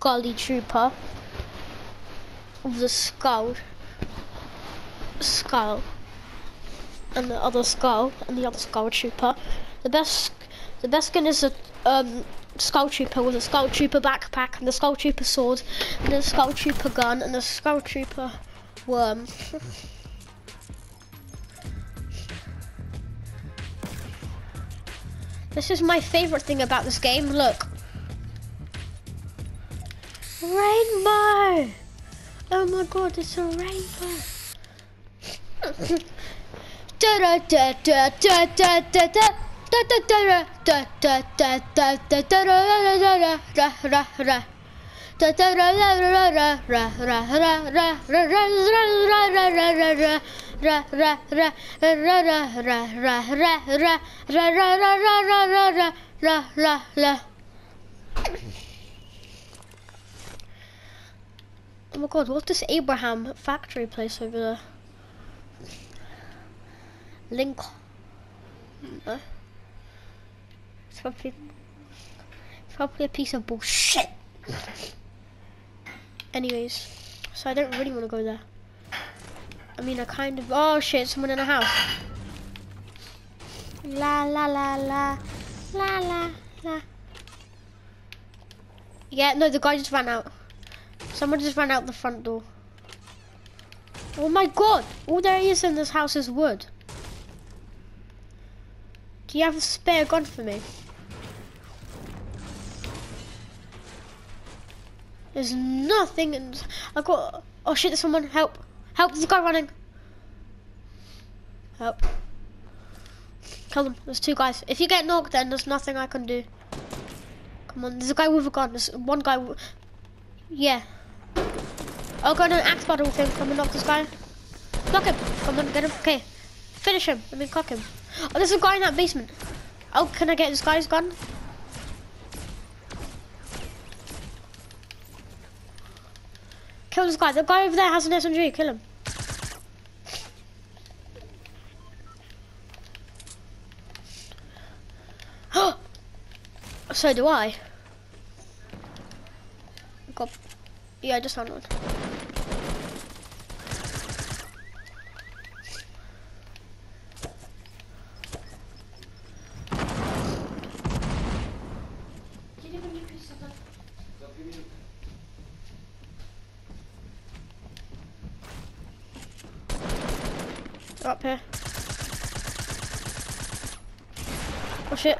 Scully Trooper of the skull, skull, and the other skull, and the other skull trooper. The best, the best skin is a um, skull trooper with a skull trooper backpack, and the skull trooper sword, and the skull trooper gun, and the skull trooper worm. this is my favorite thing about this game. Look. Rainbow! Oh my god, it's a rainbow. da da da da da da da da. Da da da da da da da da da da da da da da my god, what's this Abraham factory place over there? Link. It's probably, it's probably a piece of bullshit. Anyways, so I don't really want to go there. I mean, I kind of. Oh shit, someone in a house. La la la la. La la la. Yeah, no, the guy just ran out. Someone just ran out the front door. Oh my god! All there is in this house is wood. Do you have a spare gun for me? There's nothing in... I got... Oh shit, there's someone. Help. Help, there's a guy running. Help. Kill them. There's two guys. If you get knocked then there's nothing I can do. Come on, there's a guy with a gun. There's one guy... Yeah. Oh I'll go on an axe battle thing. And knock this guy. Knock him. Come on, get him. Okay. Finish him. Let me cock him. Oh, there's a guy in that basement. Oh, can I get this guy's gun? Kill this guy. The guy over there has an SMG. Kill him. so do I. Got, yeah, I just found one. Up here. Oh shit.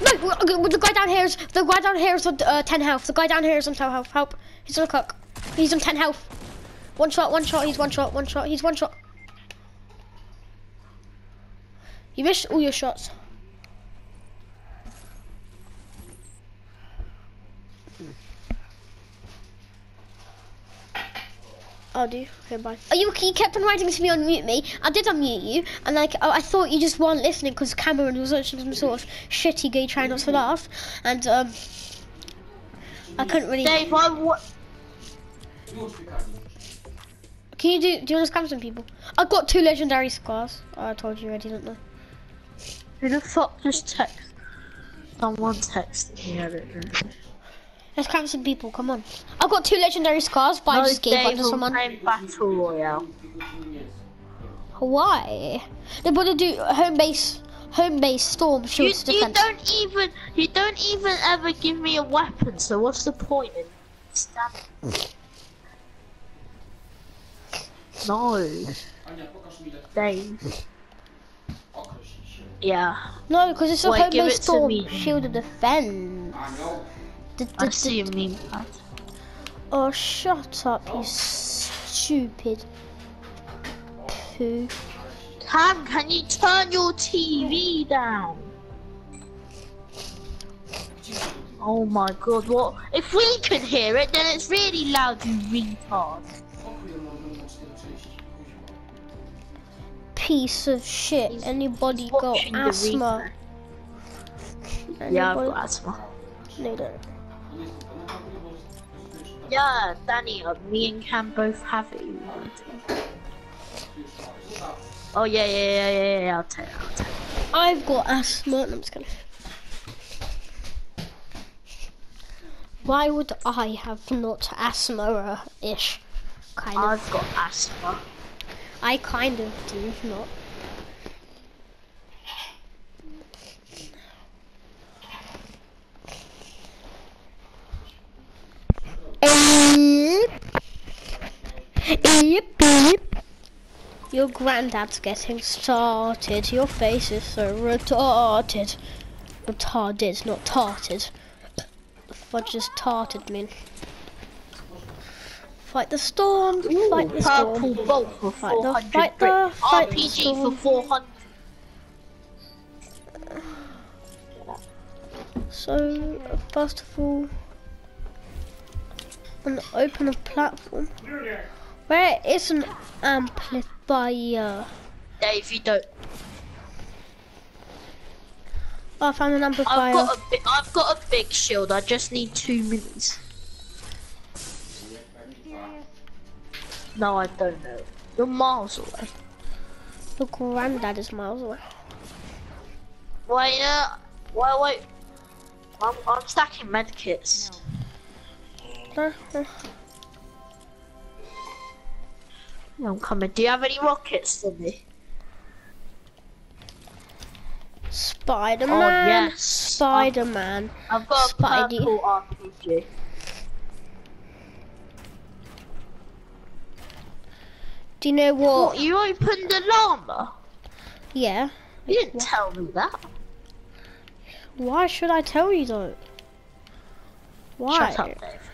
No, w- the guy down here is the guy down here is on uh, 10 health. The guy down here is on 10 health. Help! He's on a cook. He's on 10 health. One shot, one shot. He's one shot, one shot. He's one shot. You missed all your shots. Oh, do you? Okay, bye. Oh, you, you kept on writing to me unmute me. I did unmute you, and like, oh, I thought you just weren't listening because Cameron was watching some sort of shitty gay trying not to laugh, and um, I couldn't really. Dave, I wa- Can you do? Do you want to scam some people? I've got two legendary scars. Oh, I told you, I didn't know. who the fuck just text? Someone texted me. I don't know. Let's scam some people. Come on. I've got two legendary scars, but I No, just gave up to someone. Battle Royale. Why? They want to do home base, home base storm You, shields you defense. don't even you don't even ever give me a weapon. So what's the point in stabbing? No, Dave. Yeah, No, because it's a Wait, home base it storm shield of defense. I see mean that. Oh, shut up, you stupid poo. Cam, can you turn your TV down? Oh my god, what? If we could hear it, then it's really loud, you retard. Piece of shit. He's- Anybody got asthma? replay. Yeah, I've Anybody- got asthma. No, don't. Yeah, Danny, me and Cam both have it. Oh yeah, yeah, yeah, yeah, yeah, I'll take it, I'll take it. I've got asthma. I'm just gonna. Why would I have not asthma-ish? Kind of. I've got asthma. I kind of do not. Beep, beep. Your granddad's getting started. Your face is so retarded. Retarded, not tarted. What does tarted mean? Fight the storm, fight the Purple storm. bolt for Fight the- 400 fight the- fight the RPG storm. for 400. So, first of all, an open a platform. Where is an amplifier? Dave, you don't. Oh, I found an I've got a I've got a big shield. I just need two minis. No, I don't know. You're miles away. Your granddad is miles away. Wait, uh, wait, wait. I'm, I'm stacking medkits. No. I'm coming. Do you have any rockets for me? Spider-Man. Oh, yes. Spider-Man. I've got a Spidey. purple RPG. Do you know what? What, you opened the llama? Yeah. You didn't tell me that. Why should I tell you though? Why? Shut up, Dave.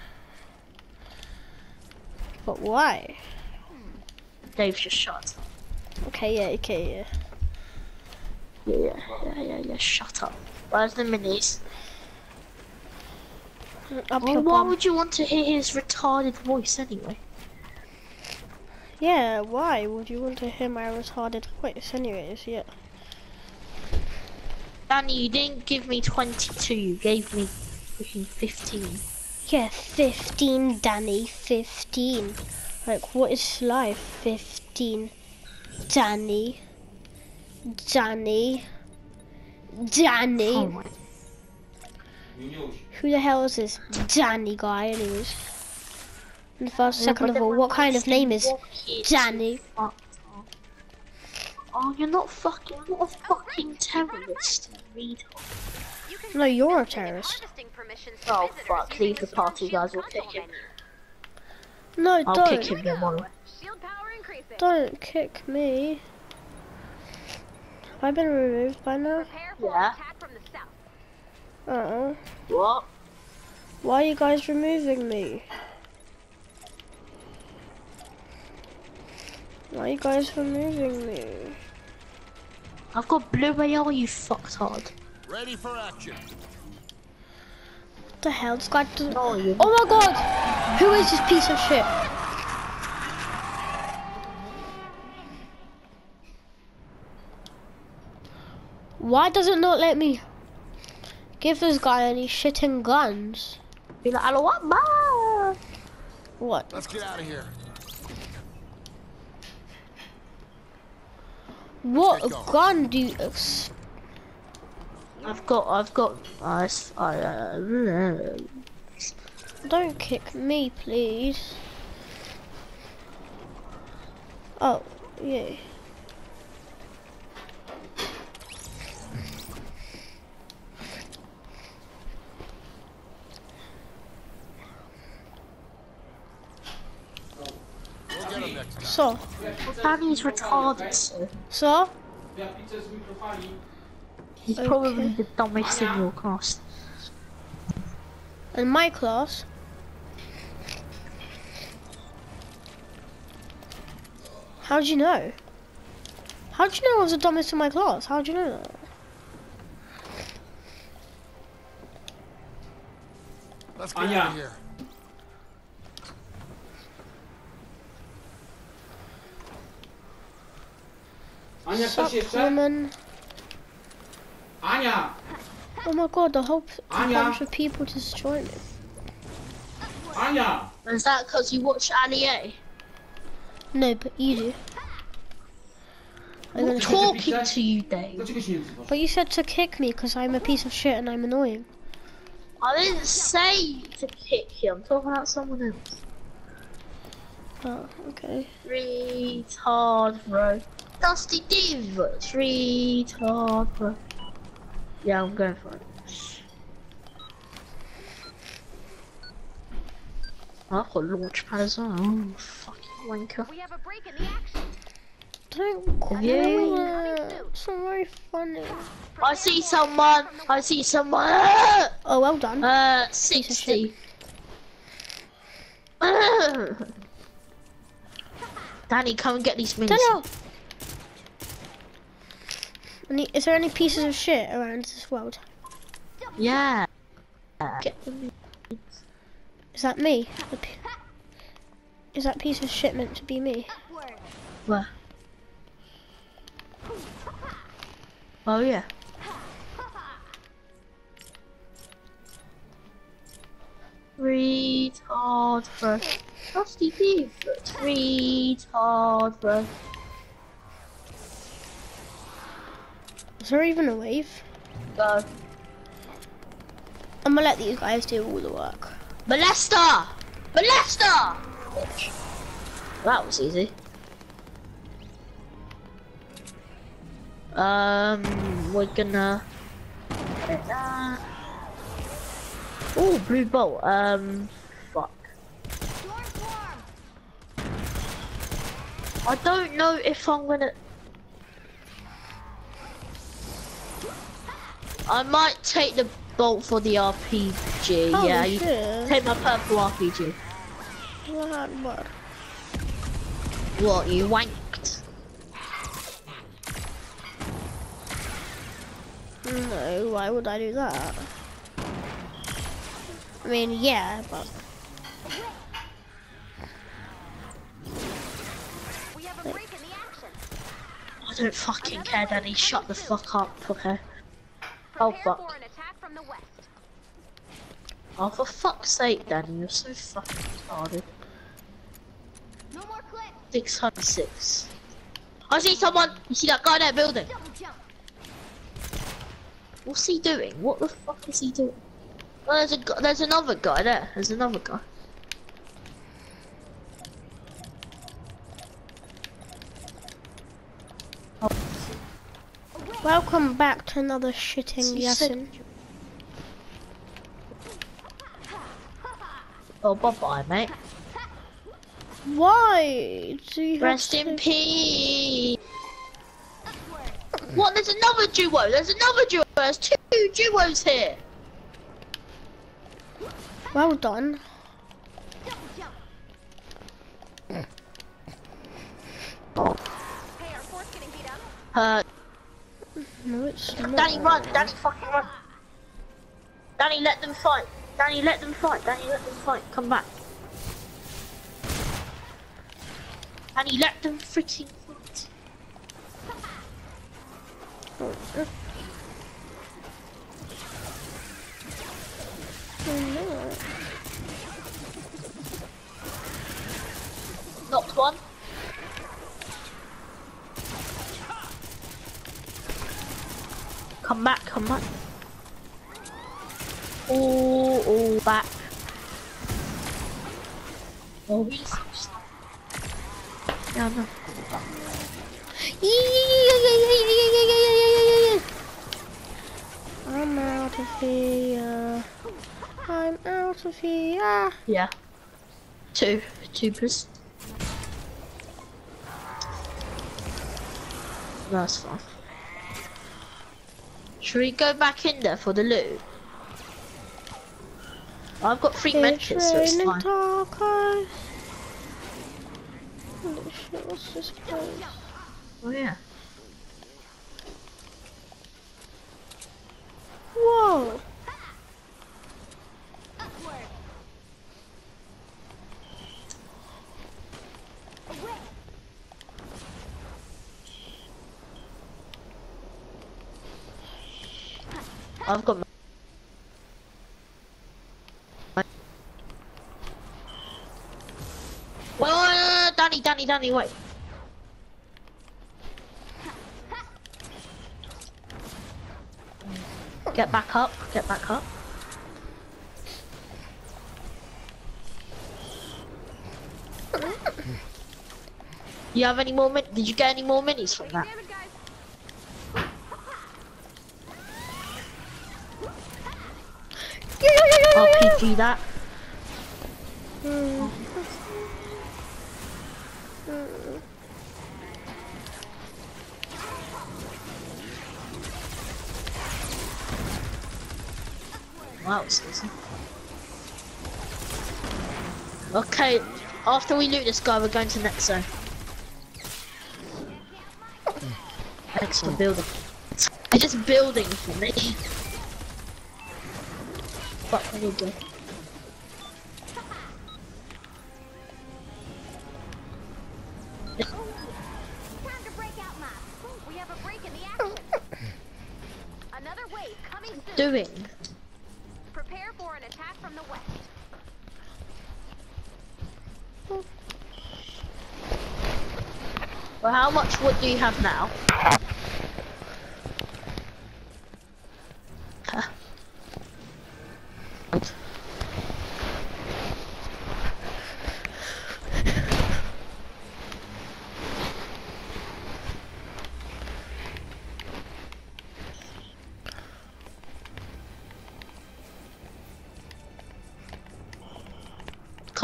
But why? Dave, just shut up. Okay, yeah, okay, yeah. Yeah, yeah, yeah, yeah, yeah, shut up. Where's the minis? Up Well, why bum. would you want to hear his retarded voice anyway? Yeah, why would you want to hear my retarded voice anyways? Yeah. Danny, you didn't give me 22, you gave me freaking 15. Yeah, 15, Danny, 15. Like, what is life? 15. Danny. Danny. Danny. Oh Who the hell is this Danny guy, anyways? And first, second of all, what kind of name is Danny? Oh, you're not fucking, you're not a fucking terrorist, retard. No, you're a terrorist. Oh fuck, leave the party guys, we'll kick him. No, I'll don't. kick him tomorrow. Shield. Don't kick me. Have I been removed by now? Yeah. attack from the south. Uh-uh. What? Why are you guys removing me? Why are you guys removing me? I've got blue AR, you fucktard. Ready for action. What the hell? This guy doesn't... No, you Oh my god! Who is this piece of shit? Why does it not let me give this guy any shitting guns? be like, Hello, what? Ma? What? Let's get out of here. What Get gun do you... ex- I've got, I've got, I, s- I, uh, Don't kick me, please. Oh, yeah. We'll get him next time. So, Danny's retarded, so so, he's Okay. probably the dumbest in your class. in my class, how'd you know? How'd you know I was the dumbest in my class? How'd you know that? Let's ah, get Anya. out of here. Ania, Sup, ktoś jeszcze? woman? Ania! Oh my god, the whole p- Anya. bunch of people just joined me. Ania! Is that because you watch Ali A? No, but you do. I'm gonna talking to you, Dave. Dlaczego się nie odzywasz? But you said to kick me because I'm a piece of shit and I'm annoying. I didn't say to kick you. I'm talking about someone else. Oh, okay. Retard, bro. Dusty Div. Retard, bro. Yeah, I'm going for it. I've got launch pad as well. Oh, fucking wanker. We have a break in the action. Don't call Yeah. It's not very funny. I see someone. I see someone. Oh, well done. Uh, 60. Danny, come and get these minis. Any, is there any pieces of shit around this world? Yeah. Get. Is that me? Is that piece of shit meant to be me? Where? Oh yeah. Retard, bro. Rusty Beef. Retard, bro. Is there even a wave? Go. I'm gonna let these guys do all the work. Molester! Molester! That was easy. Um, we're gonna. Oh, blue bolt. Um, fuck. I don't know if I'm gonna. I might take the bolt for the RPG. Holy yeah, you shit. take my purple RPG. What? What? What, you wanked? No, why would I do that? I mean, yeah, but We have a break in the action. I don't fucking care, Daddy. Shut the fuck up, okay? Oh, fuck. for an attack from the west. Oh, for fuck's sake, Danny, you're so fucking retarded. No more clips. 606. I see someone! You see that guy in that building? What's he doing? What the fuck is he doing? Oh, there's a there's another guy there. There's another guy. Welcome back to another shitting said- Oh, bye bye, mate. Why Rest to- in peace. What? There's another duo. There's another duo. There's two duos here. Well done. Double jump. Hey, our fort's getting beat up. Uh, Danny, run. Danny, fucking run. Danny, let them fight. Danny, let them fight. Danny, let them fight. Come back. Danny, let them freaking fight. No. Knocked one. Come back, come back. Oh, oh, back. Oh, he's so slow. Yeah, no. I'm out of here. I'm out of here. Yeah. Two. Two plus. That's fine. Should we go back in there for the loot? I've got three It's medkits, so it's raining fine. tacos. Holy shit, what's this place? Oh yeah. I've got my... Wait, Danny, Danny, Danny, wait. Get back up, get back up. you have any more minutes? Did you get any more minutes from that? RPG that. Wow. Okay, after we loot this guy, we're going to next zone. For building. It's just building for me. Fuck, I need to. Time to break out, Matt. We have a break in the action. Another wave coming soon. Doing. Prepare for an attack from the west. Well, how much wood do you have now?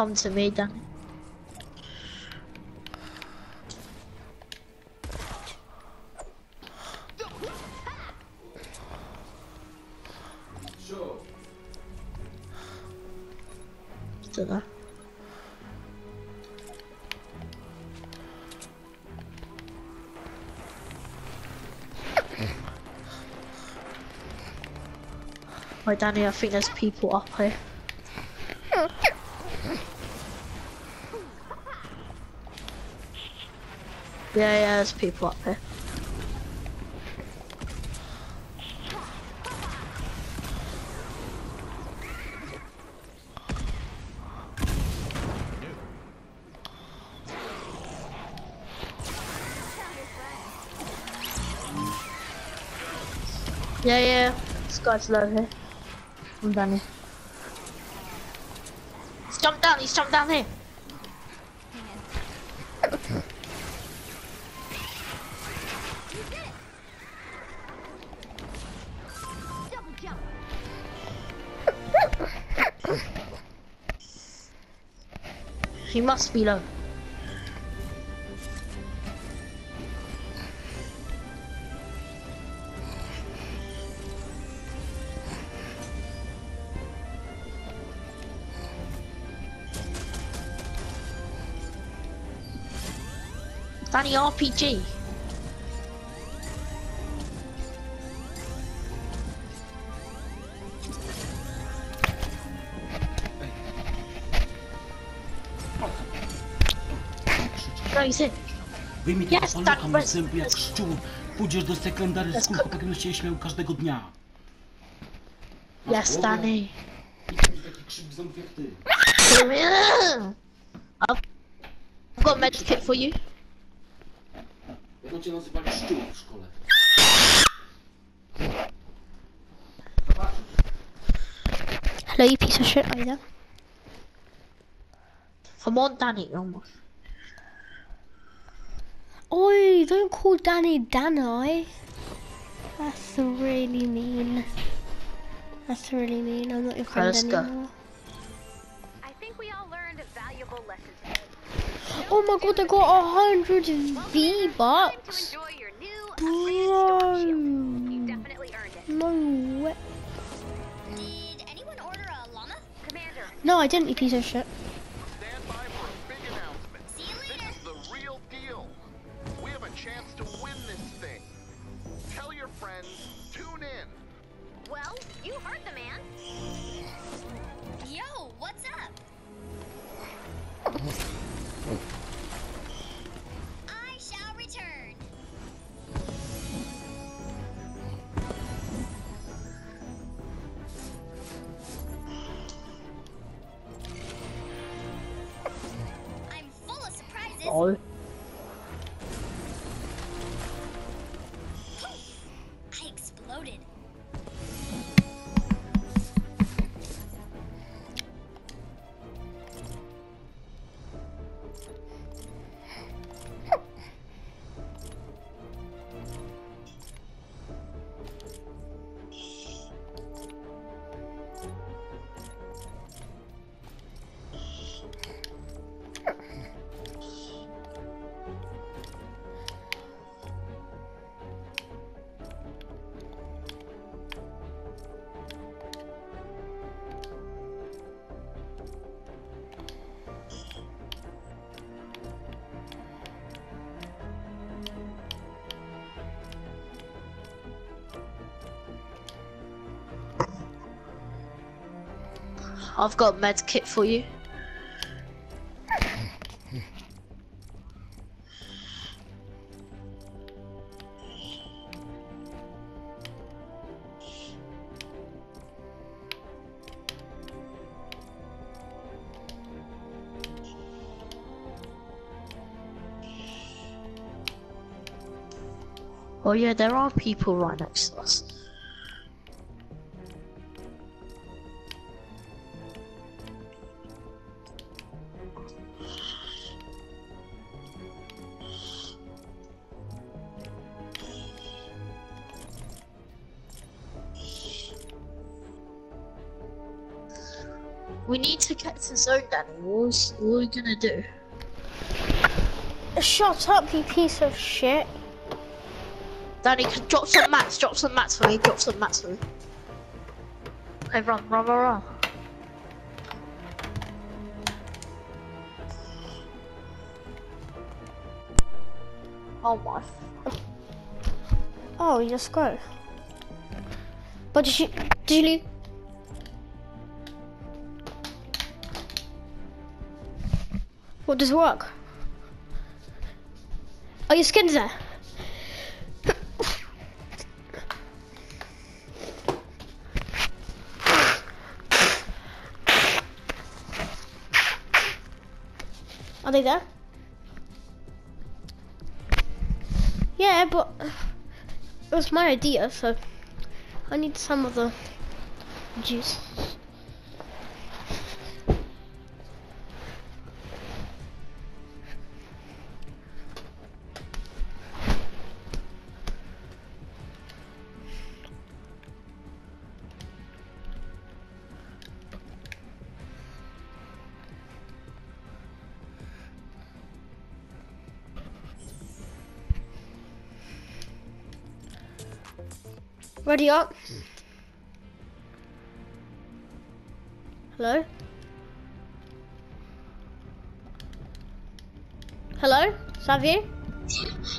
Come to me, Dan. Dunno. Wait, Danny, I think there's people up here. Yeah, yeah, there's people up here. Yeah, yeah, this guy's low here. I'm Danny. He's jumped down, he's jumped down here. Must be low. Danny RPG. In. Wyjmij Jest, tego tak, bez- z zęby jak szczur. Pójdziesz do sekundary Bez ko- chłopak będę się śmiał każdego dnia. Yes, Danny. I taki krzyk zębów jak ty. I've got a med kit for you. Będą cię nazywali szczur w szkole. Hello, you piece of shit. Are you there? Come on, Danny, almost. Oi, don't call Danny Danai. That's really mean. That's really mean. I'm not your friend let's go. anymore. I think we all learned a valuable lesson today. Oh my god, I got a hundred V Time to bucks. enjoy your new upgraded storm shield. You Bro, definitely earned it. no way. Did anyone order a llama? Commander, No, I didn't. You piece of shit. All. I've got med kit for you. Oh yeah, there are people right next to us. What's, what are we gonna do? Shut up, you piece of shit. Danny, can- drop some mats, drop some mats for me, drop some mats for me. Run, run, run, run. Oh my. Oh, you just go. But did you, did you leave? What does work? Oh, your skin's there. Are they there? Yeah, but it was my idea, so I need some of the juice. Ready up? Hello? Hello? Xavier?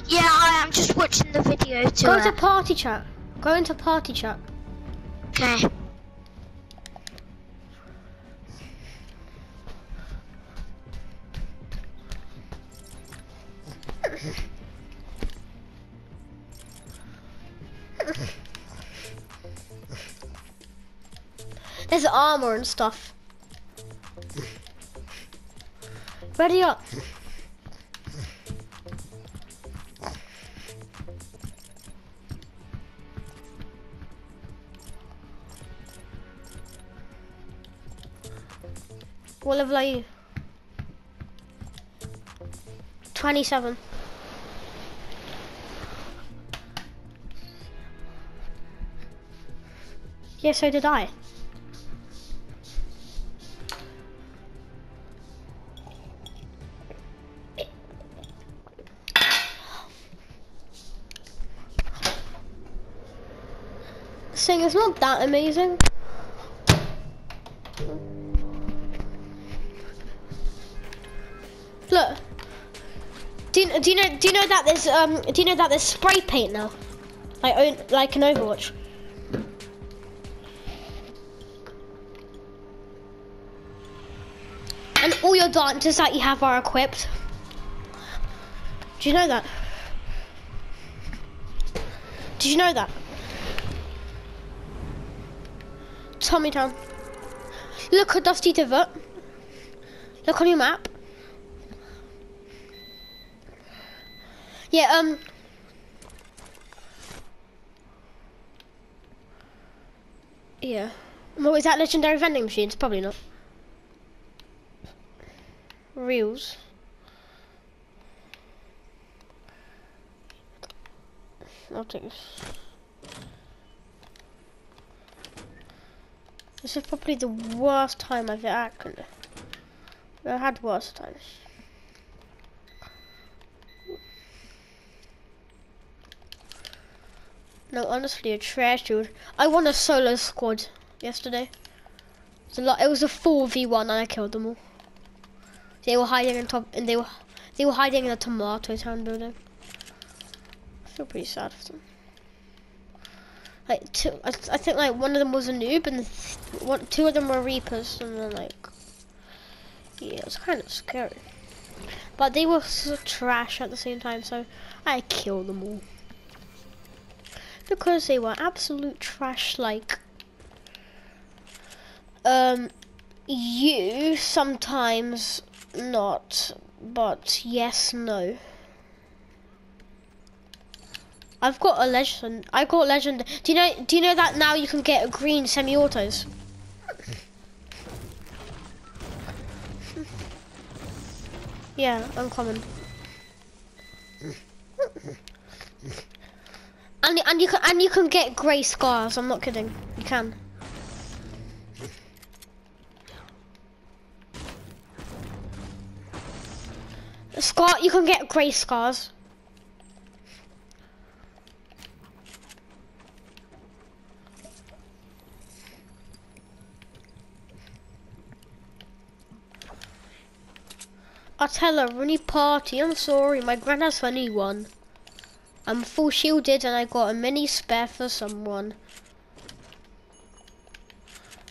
Yeah, I am just watching the video to. Go to uh, party chat. Go into party chat. okay. Armor and stuff. Ready up. What level are you? 27. Yeah, so did I. amazing. Look. Do you, do you know do you know that there's um do you know that there's spray paint now? Like own like an Overwatch. And all your dancers that you have are equipped. Do you know that? Did you know that? Tommy Town. Look at Dusty Divot. Look on your map. Yeah, um. Yeah. Well, is that legendary vending machine? It's Probably not. Reels. I'll take this. This is probably the worst time I've ever acted. I've had worse times. No, honestly, a trash dude. I won a solo squad yesterday. A lot. It was a four v one, and I killed them all. They were hiding in top, and they were they were hiding in a tomato town building. I feel pretty sad for them. Like two, I, I think like one of them was a noob and one, two of them were reapers, and then like, yeah, it was kind of scary. But they were trash at the same time, so I killed them all because they were absolute trash. Like, um, you sometimes not, but yes, no. I've got a legend. I got legend. Do you know? Do you know that now you can get a green semi-autos? yeah, uncommon. And and you can and you can get grey scars. I'm not kidding. You can. Scar. You can get grey scars. I'll tell her, runny party, I'm sorry, my granddad's funny one. I'm full shielded and I got a mini spare for someone.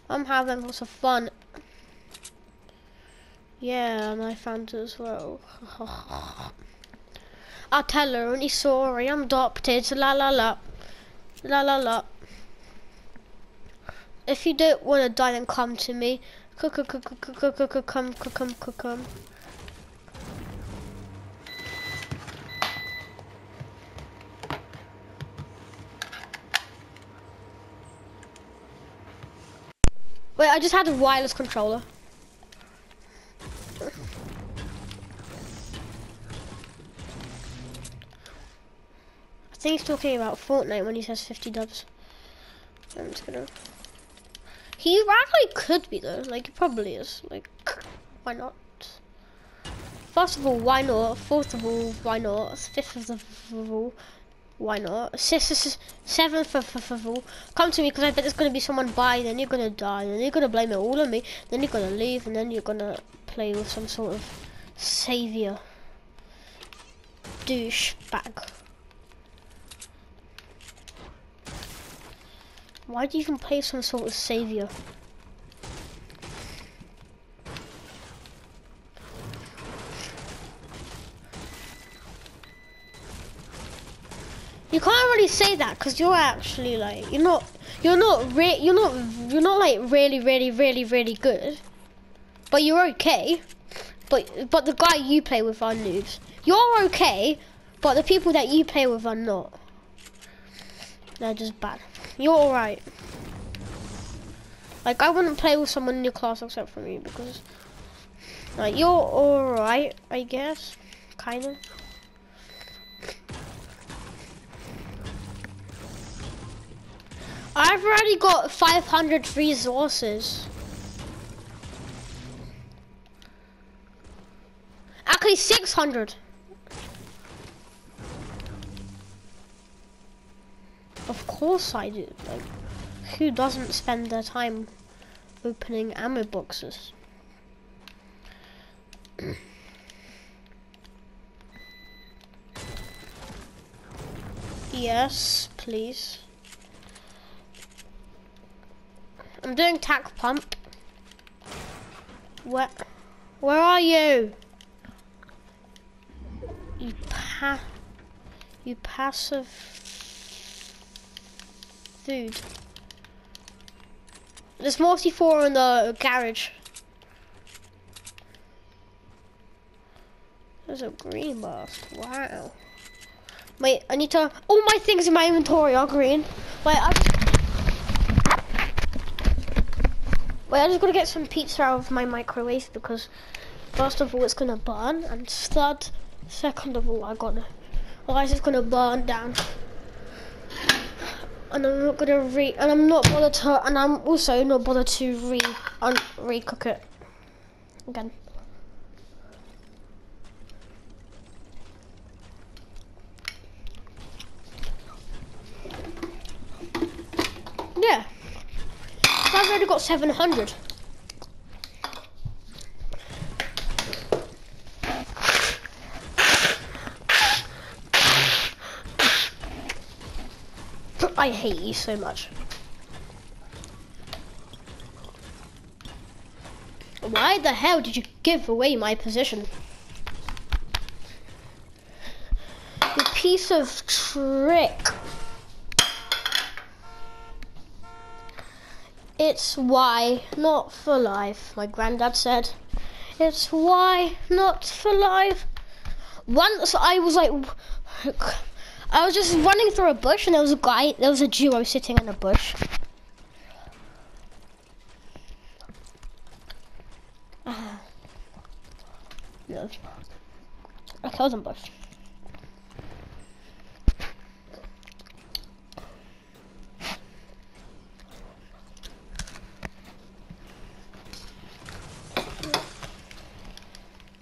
I'm having lots of fun. Yeah, and I found it as well. I'll tell her, runny sorry, I'm adopted, la la la. La la la. If you don't want to die, then come to me. Come, come, come, come, come, come, come, come, come. Wait, I just had a wireless controller. I think he's talking about Fortnite when he says 50 dubs. I'm just gonna... He actually could be though, like he probably is. Like, why not? First of all, why not? Fourth of all, why not? Fifth of all, why not? Seventh of all, come to me because I bet there's gonna be someone by. Then you're gonna die. Then you're gonna blame it all on me. Then you're gonna leave, and then you're gonna play with some sort of savior douchebag. Why do you even play some sort of savior? You can't really say that because you're actually like you're not you're not re you're not you're not like really really really really good, but you're okay. But but the guy you play with are noobs. You're okay, but the people that you play with are not. They're just bad. You're alright. Like I wouldn't play with someone in your class except for me because like you're alright, I guess. Kind of. I've already got 500 resources. Actually, 600. Of course I do. Like, who doesn't spend their time opening ammo boxes? yes, please. I'm doing tack pump. Where, where are you? You pa, you passive food. There's multi four in the garage. There's a green burst. Wow. Wait, I need to. All my things in my inventory are green. Wait, I. Wait, I just gotta get some pizza out of my microwave because first of all it's gonna burn and third, second of all I gotta, otherwise it's gonna burn down. And I'm not gonna re, and I'm not bothered to, and I'm also not bothered to re, un, re-cook it again. Yeah. I've already got 700. I I hate you so much. Why the hell did you give away my position? You piece of trick. It's why, not for life, my granddad said. It's why, not for life. Once I was like, I was just running through a bush and there was a guy, there was a duo sitting in a bush. No. I killed them both.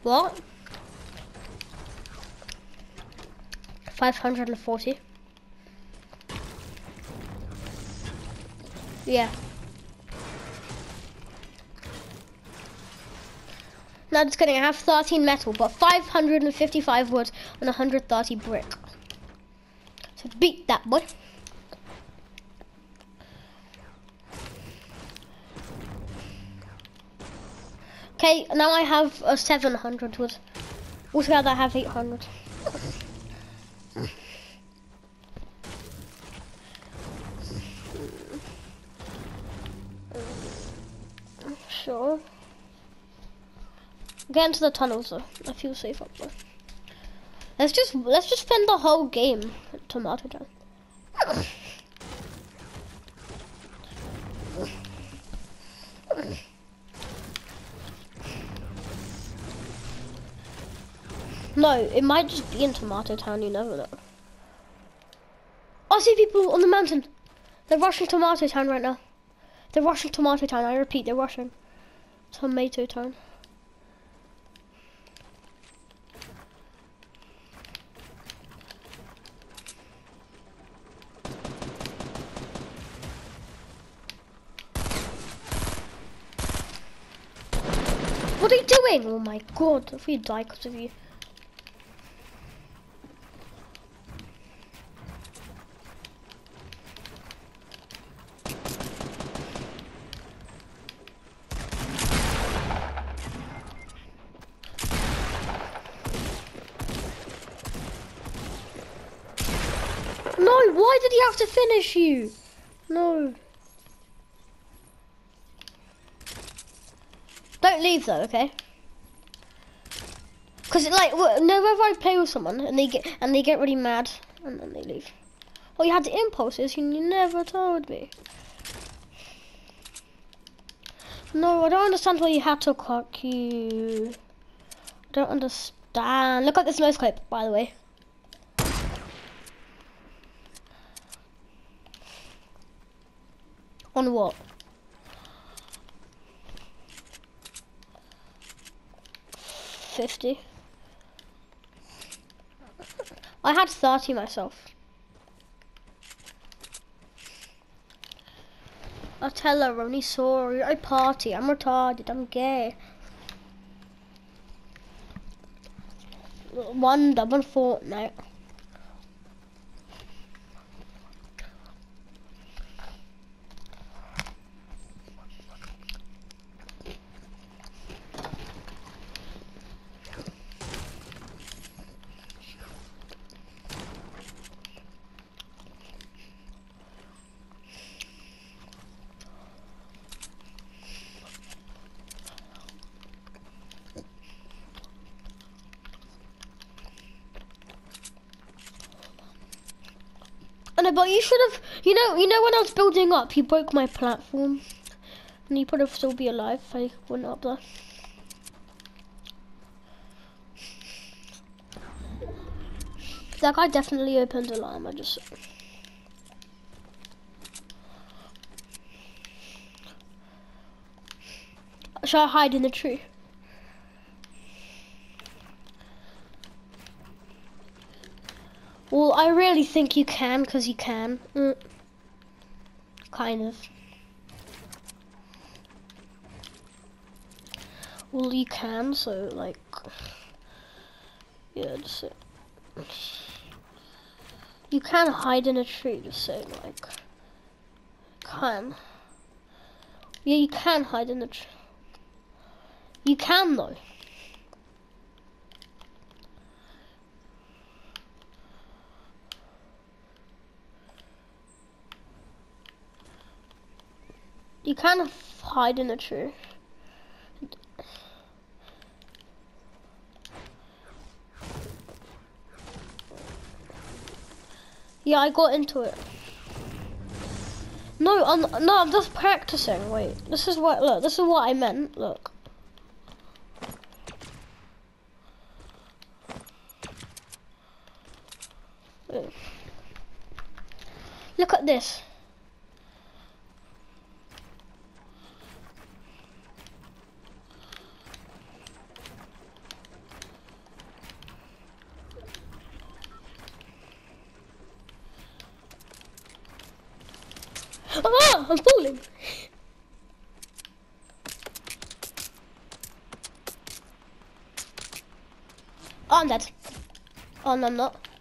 What? 540. Yeah. No, just kidding. I have 13 metal, but 555 wood and 130 brick. So beat that boy. Okay, now I have a 700 wood. Altogether I have 800. Sure. Get into the tunnels though. I feel safe up there. Let's just let's just spend the whole game at Tomato Town. No, it might just be in Tomato Town, you never know. I see people on the mountain. They're rushing Tomato Town right now. They're rushing Tomato Town, I repeat, they're rushing Tomato Town. What are you doing? Oh my god, if we die because of you. No, why did he have to finish you? No. Don't leave though, okay? Cause it, like wh- whenever I play with someone and they get and they get really mad and then they leave. Oh, you had the impulses and you never told me. No, I don't understand why you had to cock you. I don't understand. Look at this nose clip, by the way. On what? Fifty. I had thirty myself. I tell her, only sorry. I party. I'm retarded. I'm gay. One double fortnight. You should have. You know, you know when I was building up, you broke my platform, and you would have still be alive if I went up there. That guy definitely opened a alarm. I just. Should I hide in the tree? Well, I really think you can, because you can. Mm. Kind of. Well, you can, so, like... Yeah, just... You can hide in a tree, just saying, like... can. Yeah, you can hide in a tree. You can though. You kind of hide in a tree. Yeah, I got into it. No, I'm no, I'm just practicing. Wait, this is what look. This is what I meant. Look. Look at this. Ah, I'm falling. Oh, I'm dead. Oh, no, I'm not.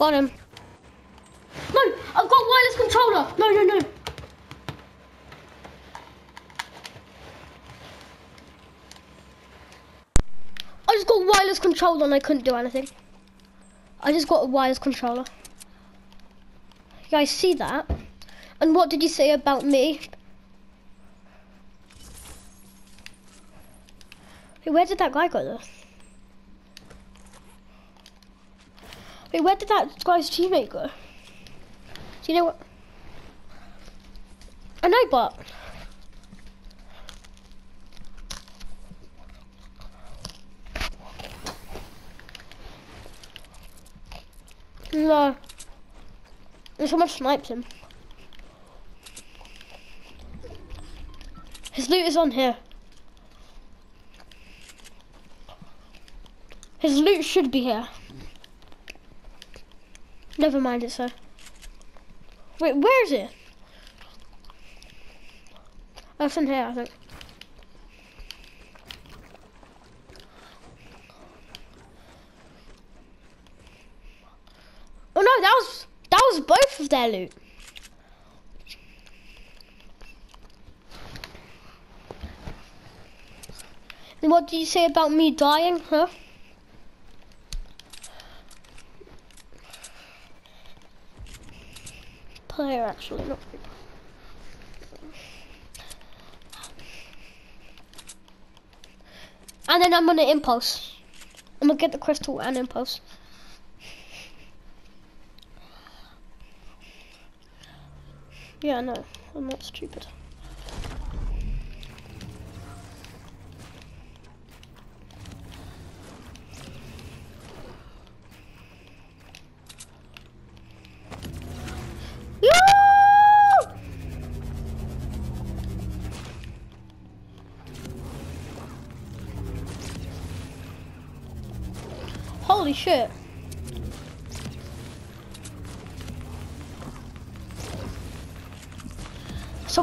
Got him. No, I've got wireless controller. No, no, no. I just got wireless controller and I couldn't do anything. I just got a wireless controller. You guys see that? And what did you say about me? Hey, where did that guy go though? Wait, where did that guy's teammate go? Do you know what? I know, but no. And someone sniped him. His loot is on here. His loot should be here. Never mind it, sir. Wait, where is it? It's in here, I think. Oh no, that was that was both of their loot. And what do you say about me dying, huh? Player actually, not And then I'm gonna impulse. I'm gonna get the crystal and impulse. Yeah, no, I'm not stupid.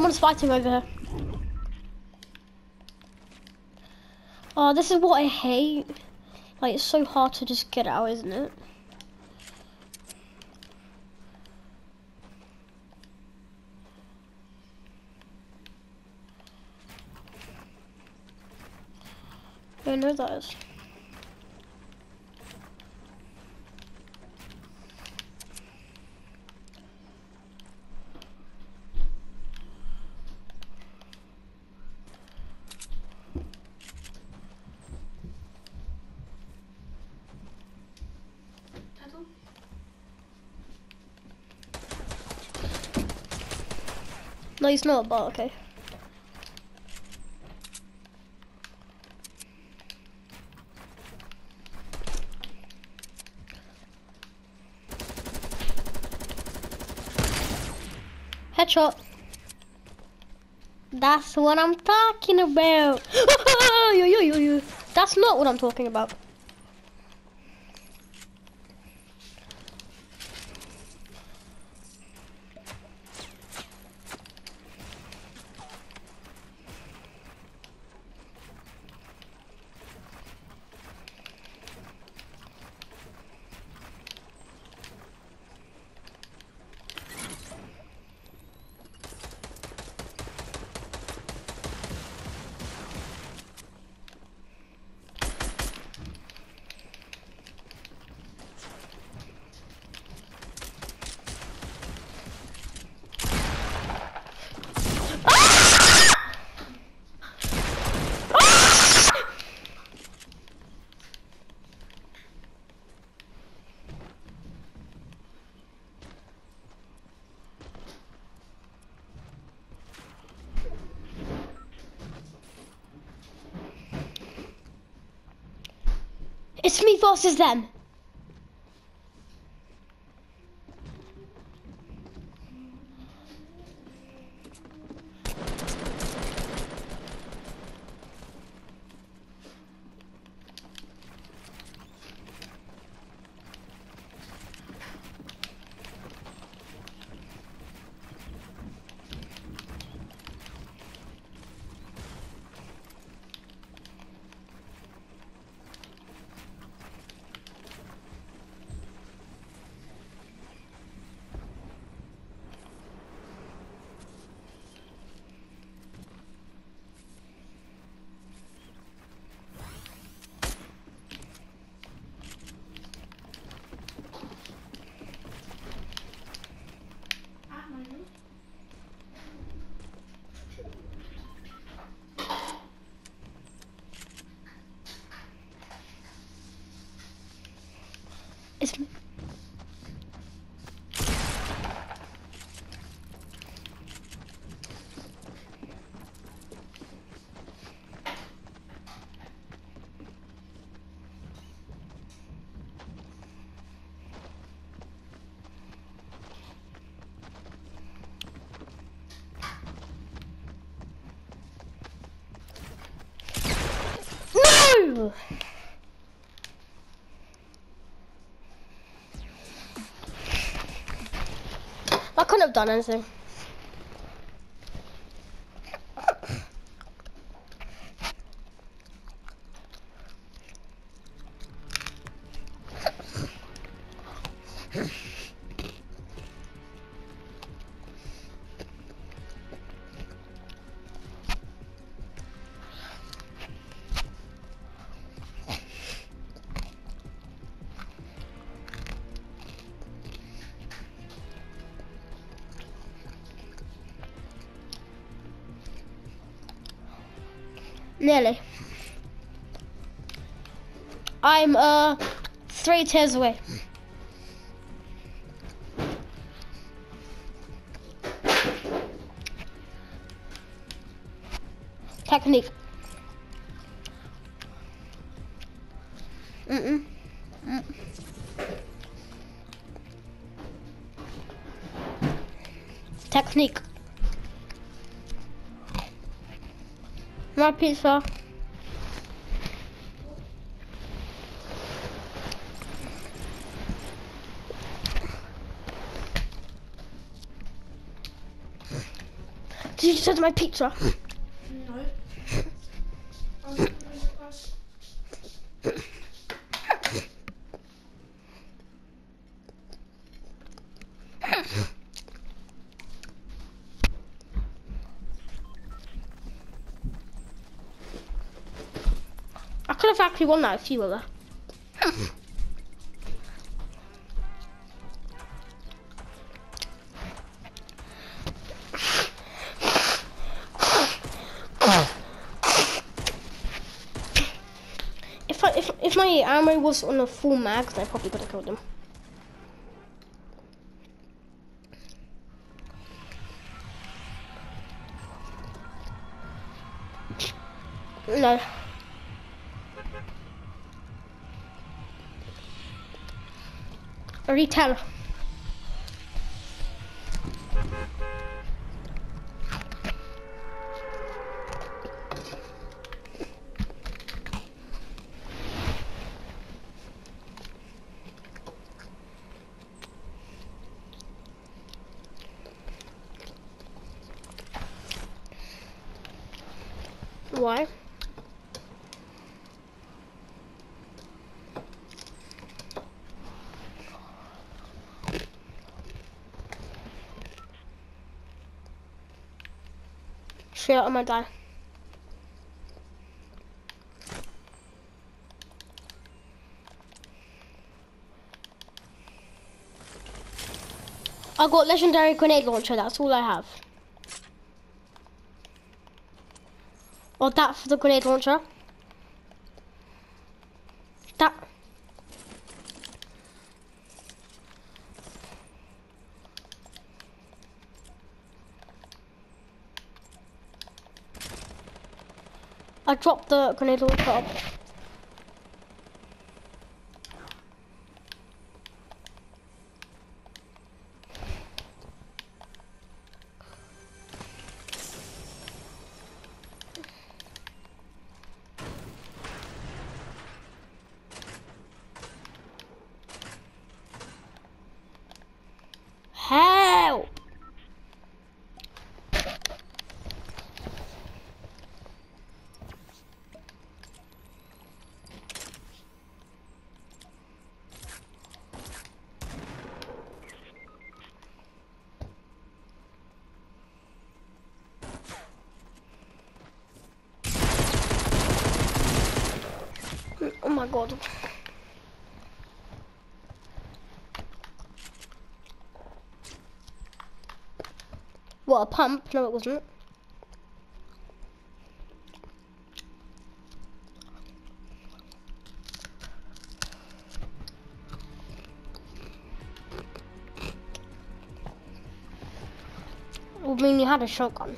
Someone's fighting over here. Oh, this is what I hate. Like, it's so hard to just get out, isn't it? I know that is. No, he's not, but okay. Headshot. That's what I'm talking about. yo, yo, yo, yo. That's not what I'm talking about. It's me versus them. Me. No! I couldn't have done anything. Nearly. I'm uh three tiers away. Technique. Mm-mm. Mm. Technique. Pizza. Did you just my pizza? Actually won that if you were there. If I, if if my armor was on a full mag, then I probably could have killed him. Retail. Why? Shit, I'm gonna die. I got legendary grenade launcher, that's all I have. Or that for the grenade launcher. That. I dropped the grenade launcher up. Help! Oh my god. What, a pump? No, it wasn't. I mean, you had a shotgun.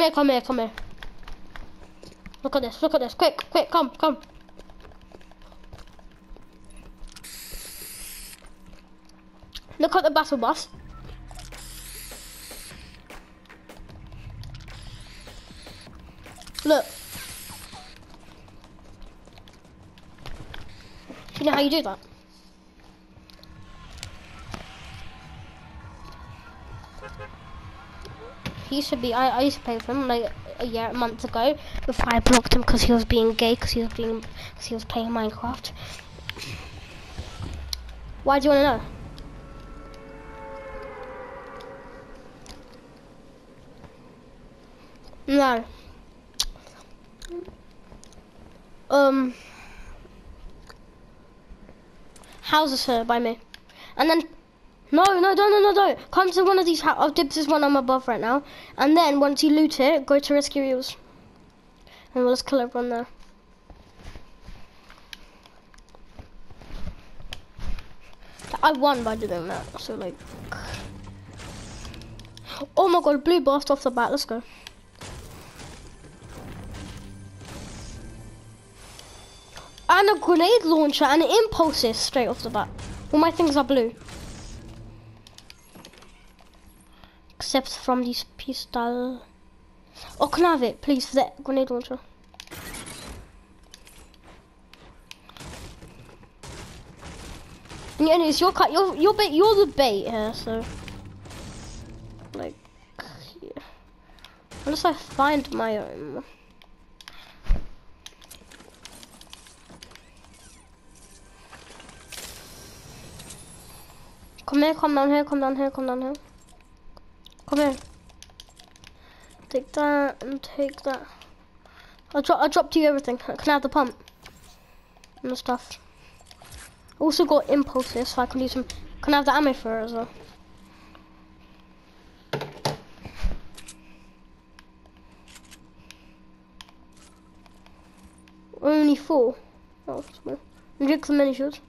Come here, come here, come here. Look at this, look at this. Quick, quick, come, come. Look at the battle pass. Look. Do you know how you do that? He to be. I, I used to play with him like a year, a month ago. Before I blocked him because he was being gay, because he was being, because he was playing Minecraft. Why do you want to know? No. Um. Houses here by me, and then no, no, no, no, no, no. Come to one of these. Oh, this is one I'm above right now. And then once you loot it, go to Risky Reels. And we'll just kill everyone there. I won by doing that, so like... Oh my god, blue burst off the bat, let's go. And a grenade launcher and an impulses straight off the bat. All my things are blue. Except from this pistol. Oh, can I have it, please, for that grenade launcher? And anyways, you're cut. You're you're bait. You're the bait here, so like, yeah. unless I find my own. Come here, come down here, come down here, come down here. Come here. Take that and take that. I drop. I dropped you everything. I can have the pump and the stuff? Also got impulses, so I can use them. Can I have the ammo for it as well? Only four. Oh. Drink some mini shots.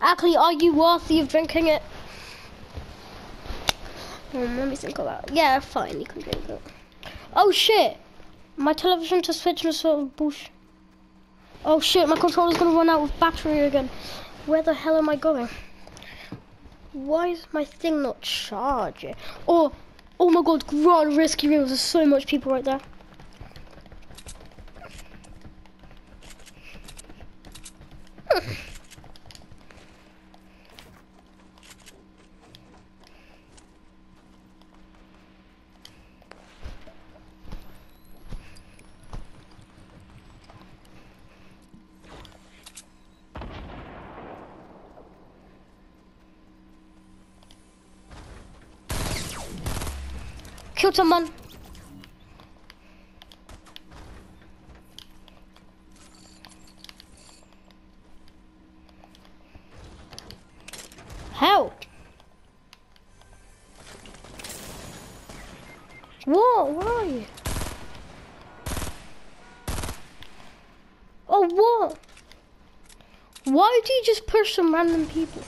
Actually, are you worthy of drinking it? Let me think about it. Yeah, fine, you can drink it. Oh shit! My television to switch and sort of bullshit. Oh shit, my controller's gonna run out of battery again. Where the hell am I going? Why is my thing not charging? Oh, oh my god, Grand Risky Reels, there's so much people right there. Hmm. Killed someone. Help! What? Where are you? Oh, what? Why do you just push some random people?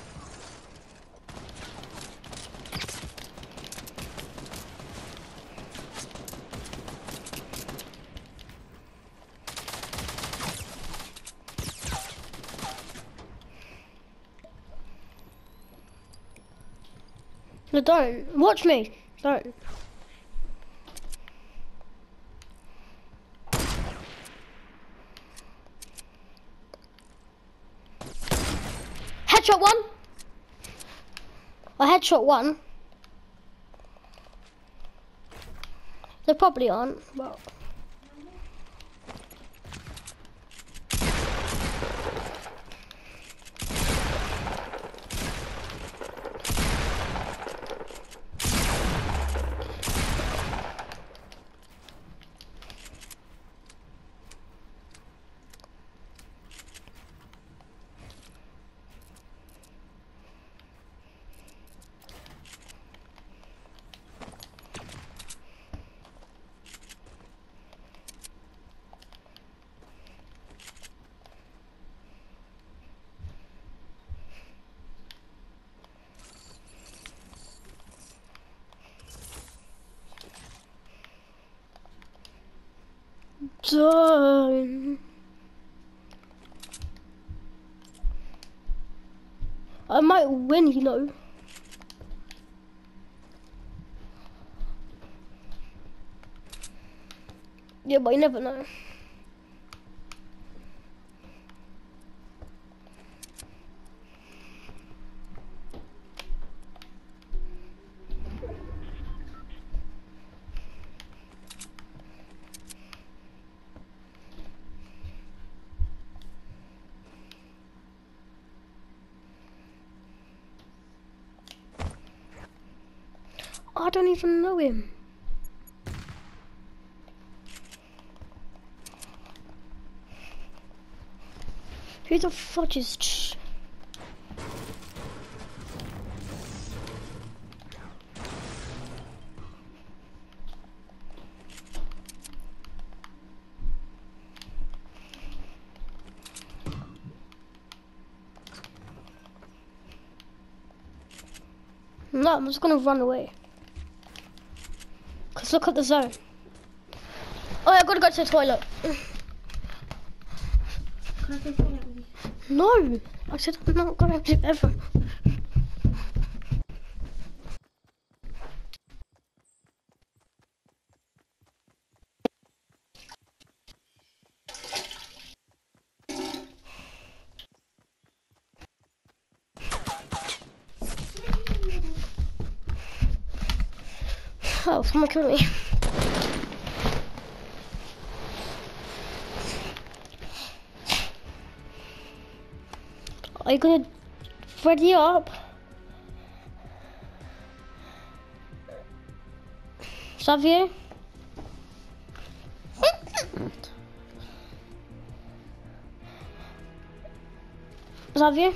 Don't. Watch me. Don't. Headshot one. I headshot one. They probably aren't, but. done. I might win, you know. Yeah, but you never know. I don't even know him. The fudge is? No, I'm just gonna run away. Cause look at the zone. Oh, I gotta go to the toilet. Can I go toilet with you? No, I said I'm not going to ever. Oh, someone killed me. Freddy up? Xavier? Xavier?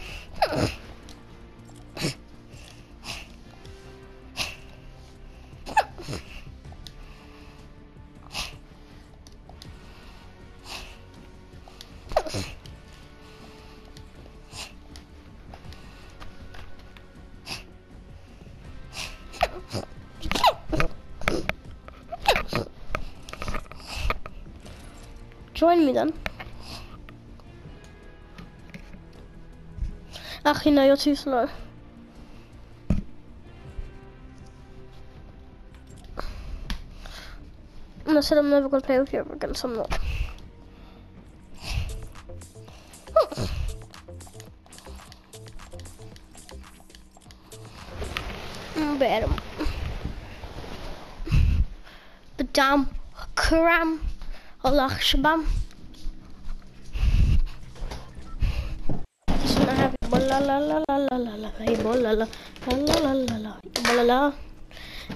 Join me then. Actually, no, you're too slow. And I said I'm never gonna play with Allah shabam. Sana happy bola la la la la la la hey bola la la la la la la bola la.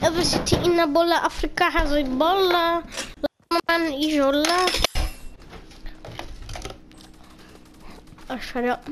Every city in a bola Africa has a bola. Man ijola. Oh, shut up.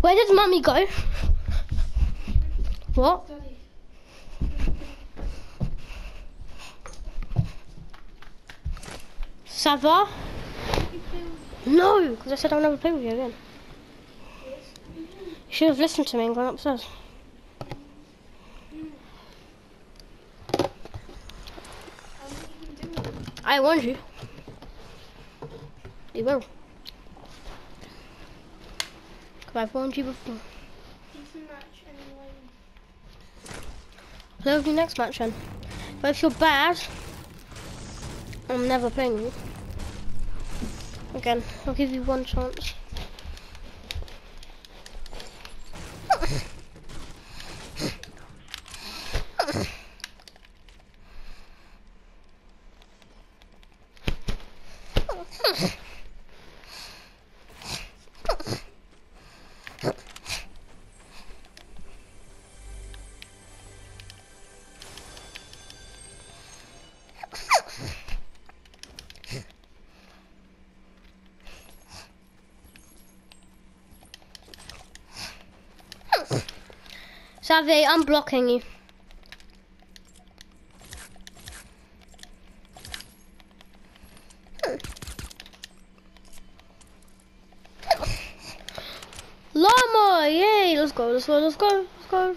Where did mummy go? What? Sava? No, because I said I'll never play with you again. You should have listened to me and gone upstairs. I warned you. You will. I've warned you before. Play with me next match then. But if you're bad, I'm never playing you. Again, I'll give you one chance. Savvy, I'm blocking you. Llama! Yay! Let's go, let's go, let's go, let's go.